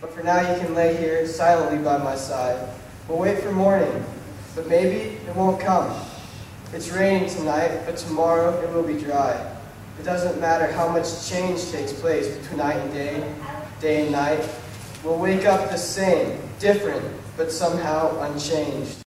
But for now you can lay here silently by my side. We'll wait for morning, but maybe it won't come. It's raining tonight, but tomorrow it will be dry. It doesn't matter how much change takes place between night and day, day and night. We'll wake up the same, different, but somehow unchanged.